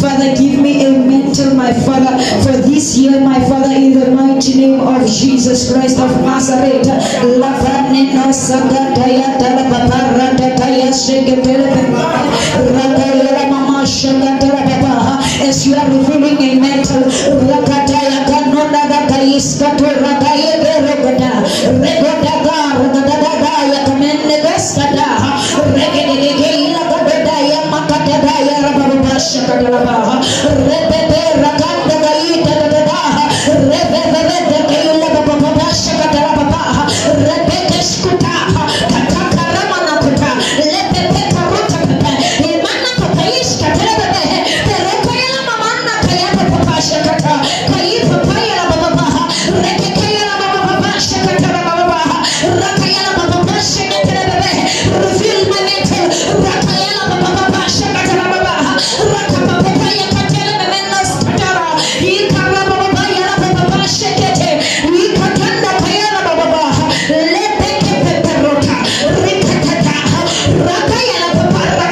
Father, give me a mantle, my Father, for this year, my Father, in the mighty name of Jesus Christ of Nazareth. As you are revealing a mantle, Rebe the power